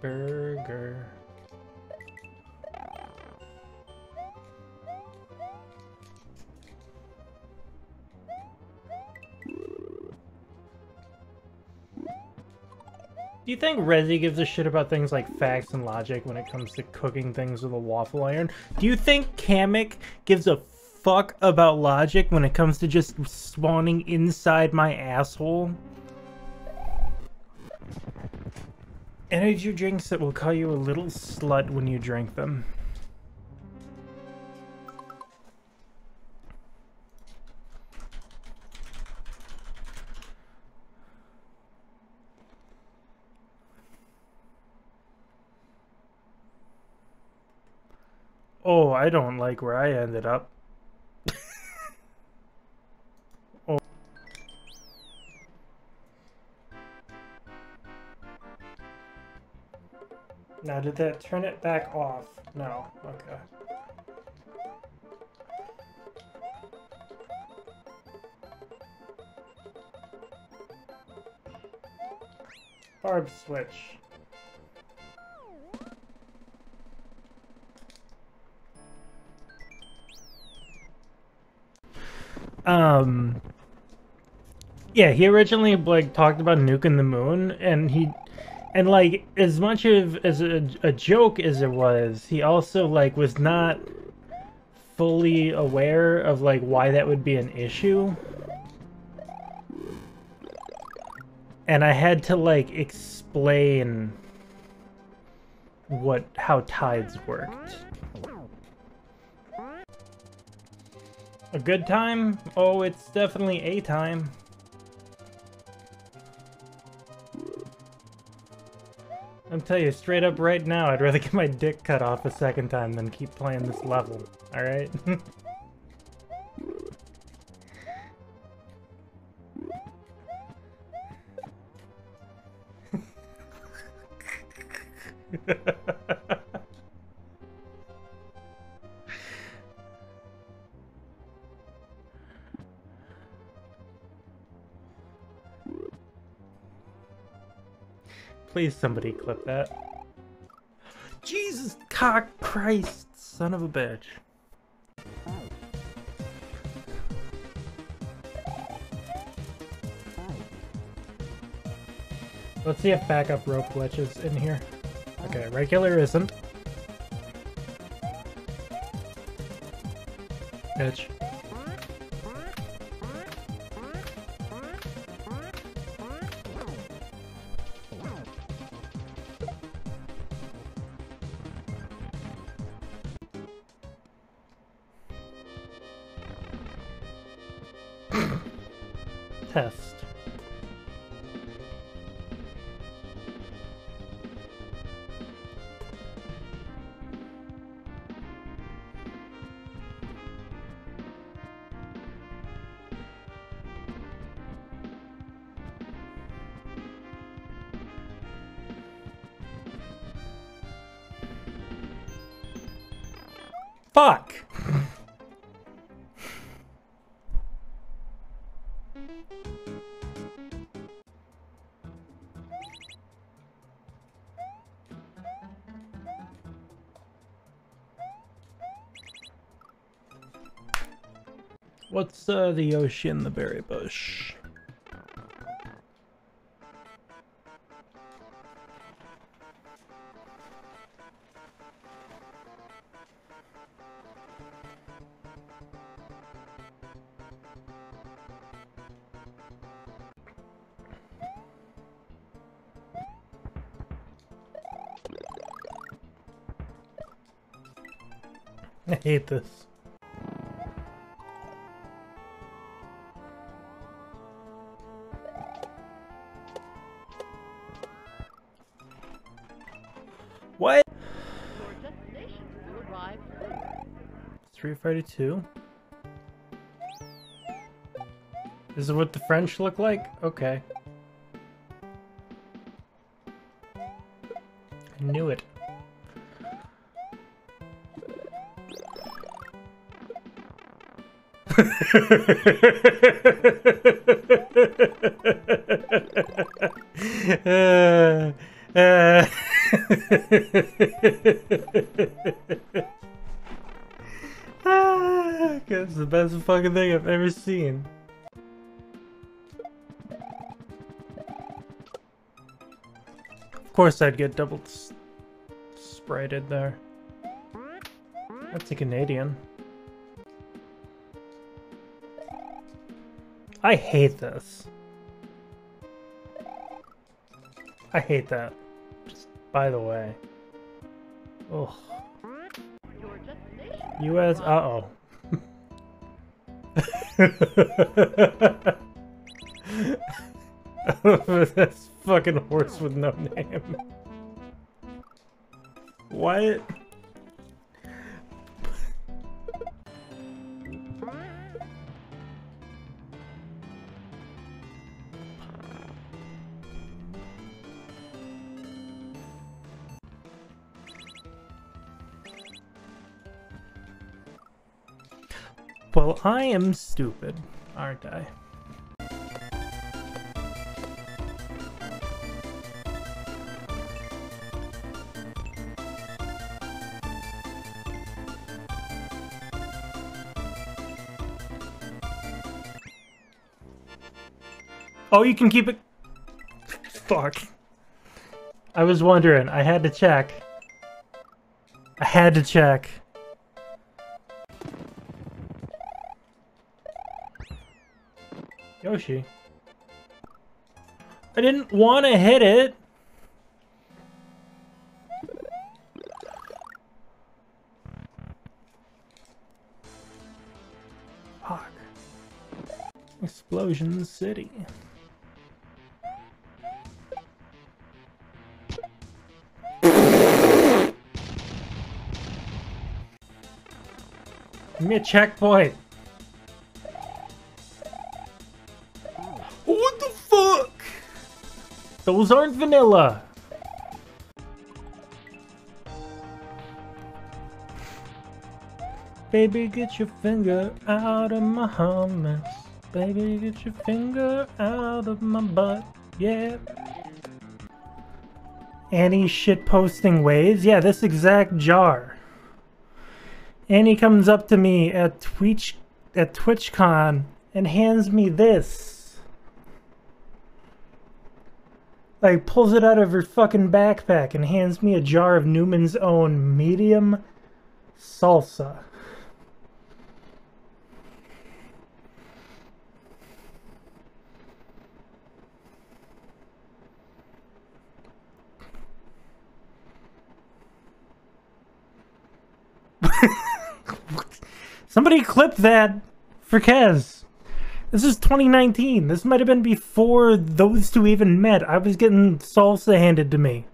burger. Do you think Resi gives a shit about things like facts and logic when it comes to cooking things with a waffle iron? Do you think Kamek gives a fuck about logic when it comes to just spawning inside my asshole? Energy drinks that will call you a little slut when you drink them. Oh, I don't like where I ended up. Now, did that turn it back off? No. Okay. Barb switch. Um, yeah, he originally like talked about nuking the moon, and he, and like as much of as a, a joke as it was, he also like was not fully aware of like why that would be an issue. And I had to like explain what how tides worked. A good time? Oh, it's definitely a time. I'm telling you straight up right now, I'd rather get my dick cut off a second time than keep playing this level. Alright? Please somebody clip that. Jesus cock Christ, son of a bitch. Let's see if backup rope glitches in here. Okay, regular isn't. Bitch. Test. Fuck! What's uh, the Yoshi in the berry bush? I hate this. Street Fighter 2? Is it what the French look like? Okay. I knew it. uh, uh, that's the best fucking thing I've ever seen. Of course I'd get double sprited there. That's a Canadian. I hate this. I hate that. Just by the way. Ugh. Your. U.S. Uh oh. That's fucking horse with no name. What? Well, I am stupid, aren't I? Oh, you can keep it... Fuck. I was wondering. I had to check. I had to check. Yoshi. I didn't want to hit it. Fuck. Explosion City. Give me a checkpoint. Those aren't vanilla. Baby, get your finger out of my hummus. Baby, get your finger out of my butt. Yeah. Annie shit posting waves? Yeah, this exact jar. Annie comes up to me at Twitch at TwitchCon and hands me this. Like pulls it out of her fucking backpack and hands me a jar of Newman's own medium salsa. Somebody clip that for Kez. This is 2019. This might have been before those two even met. I was getting salsa handed to me.